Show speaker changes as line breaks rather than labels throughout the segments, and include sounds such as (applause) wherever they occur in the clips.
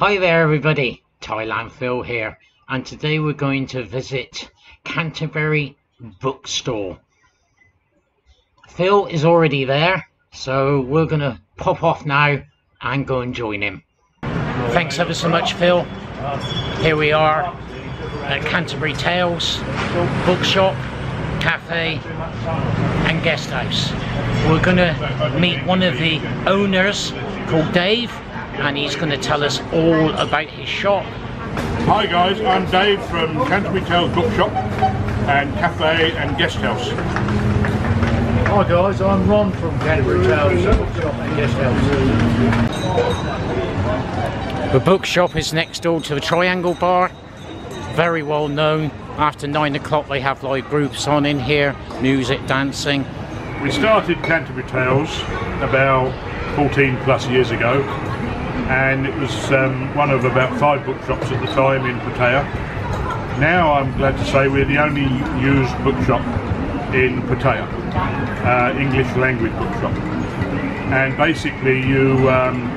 Hi there everybody, Thailand Phil here and today we're going to visit Canterbury Bookstore. Phil is already there so we're going to pop off now and go and join him. Thanks ever so much Phil. Here we are at Canterbury Tales Bookshop, Cafe and Guest House. We're going to meet one of the owners called Dave and he's going to tell us all about his shop.
Hi guys, I'm Dave from Canterbury Tales Bookshop and Cafe and Guest House.
Hi guys, I'm Ron from Canterbury Tales Bookshop and Guest House.
The bookshop is next door to the Triangle Bar, very well known. After nine o'clock they have live groups on in here, music, dancing.
We started Canterbury Tales about 14 plus years ago and it was um, one of about five bookshops at the time in Pattaya. Now I'm glad to say we're the only used bookshop in Pattaya, uh, English language bookshop. And basically you um,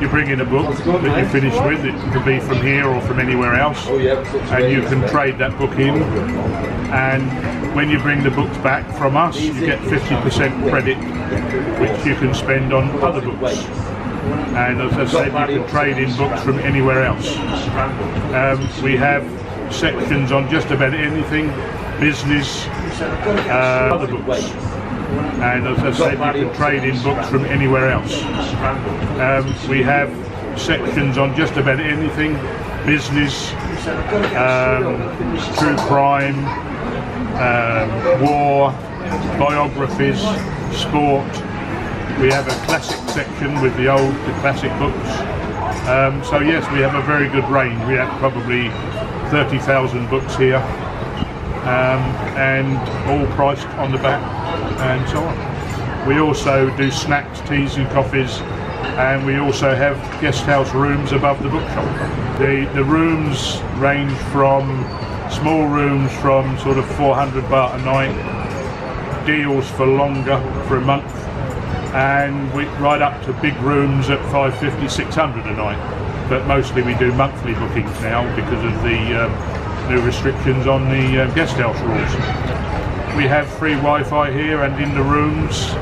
you bring in a book that you're finished with, it can be from here or from anywhere else, and you can trade that book in. And when you bring the books back from us, you get 50% credit, which you can spend on other books and as I said you can trade in books from anywhere else. Um, we have sections on just about anything, business, uh, other books and as I said you can trade in books from anywhere else. Um, we have sections on just about anything, business, um, true crime, um, war, biographies, sport, we have a classic section with the old, the classic books. Um, so yes, we have a very good range. We have probably 30,000 books here, um, and all priced on the back, and so on. We also do snacks, teas and coffees, and we also have guest house rooms above the bookshop. The, the rooms range from small rooms from sort of 400 baht a night, deals for longer, for a month, and we right up to big rooms at 550 600 a night. But mostly we do monthly bookings now because of the um, new restrictions on the uh, guest house rules. We have free Wi-Fi here and in the rooms.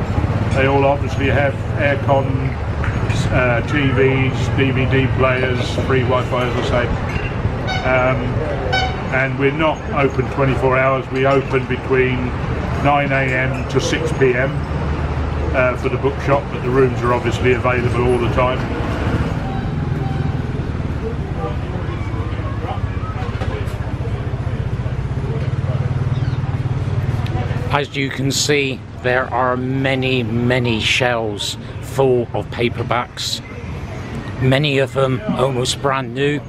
They all obviously have aircon uh, TVs DVD players free Wi-Fi as I say. Um, and we're not open 24 hours. We open between 9am to 6pm uh, for the bookshop, but the rooms are obviously available all the time.
As you can see, there are many, many shelves full of paperbacks. Many of them almost brand new.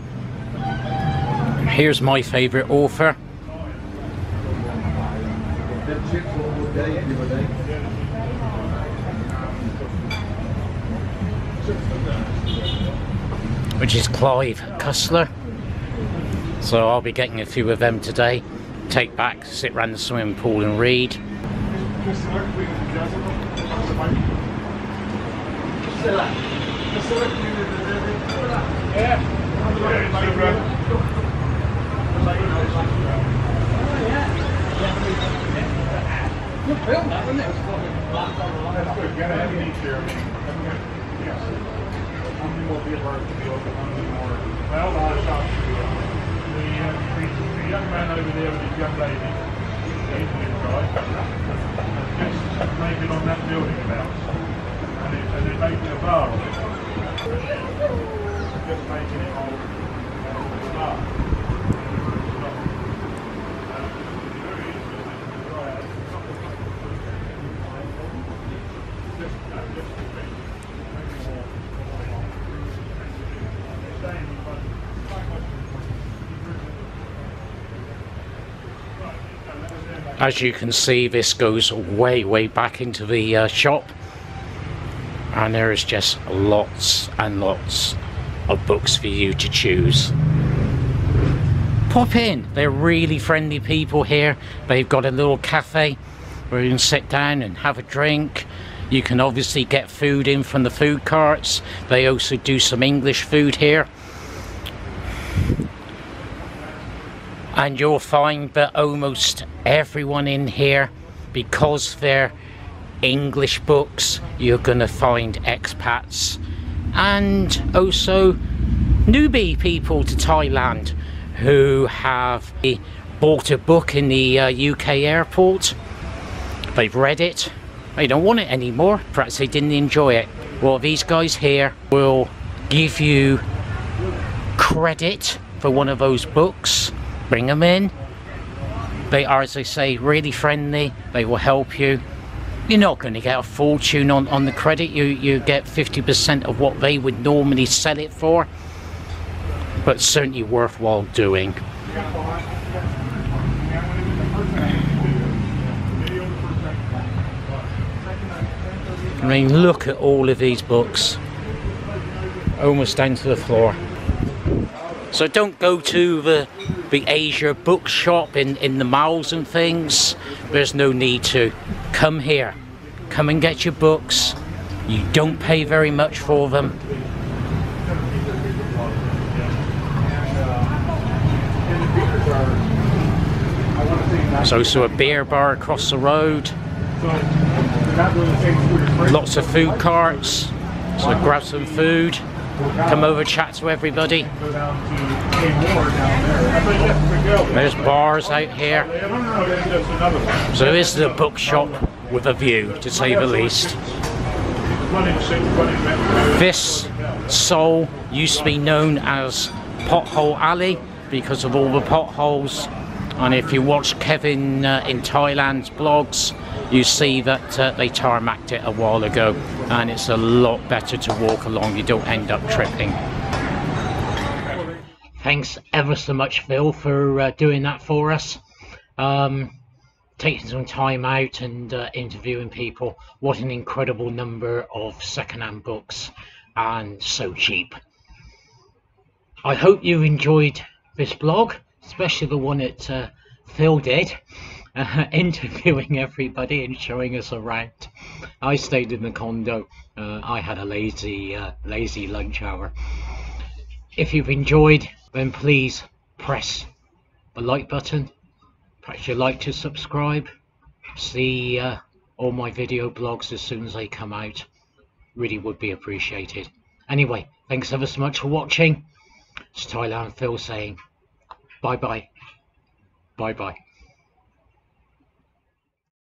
Here's my favourite author. Which is Clive Cussler. So I'll be getting a few of them today. Take back, sit around the swimming pool and read.
Will be alert to be open the more. Well, uh, shop the, the, the young man over there with his young lady, he's right, just making on that building about, and, it, and they're making a bar of it. Just making it all a bar.
As you can see, this goes way, way back into the uh, shop. And there is just lots and lots of books for you to choose. Pop in. They're really friendly people here. They've got a little cafe where you can sit down and have a drink. You can obviously get food in from the food carts. They also do some English food here. And you'll find that almost everyone in here because they're English books you're gonna find expats and also newbie people to Thailand who have bought a book in the uh, UK airport. They've read it. They don't want it anymore. Perhaps they didn't enjoy it. Well these guys here will give you credit for one of those books bring them in they are as I say really friendly they will help you you're not going to get a fortune on, on the credit. You, you get 50% of what they would normally sell it for. But certainly worthwhile doing. I mean, look at all of these books. Almost down to the floor. So don't go to the the Asia bookshop in, in the malls and things. There's no need to. Come here. Come and get your books. You don't pay very much for them. So, so a beer bar across the road. Lots of food carts. So grab some food. Come over, chat to everybody. There's bars out here. So this is a bookshop with a view, to say the least. This soul used to be known as Pothole Alley because of all the potholes. And if you watch Kevin uh, in Thailand's blogs, you see that uh, they tarmacked it a while ago. And it's a lot better to walk along. You don't end up tripping. Thanks ever so much phil for uh, doing that for us. Um, taking some time out and uh, interviewing people. What an incredible number of second-hand books and so cheap. I hope you enjoyed this blog especially the one that uh, phil did uh, (laughs) interviewing everybody and showing us around. I stayed in the condo. Uh, I had a lazy, uh, lazy lunch hour. If you've enjoyed, then please press the like button. Perhaps you'd like to subscribe. See uh, all my video blogs as soon as they come out. Really would be appreciated. Anyway, thanks ever so much for watching. It's Thailand Phil saying bye bye. Bye bye.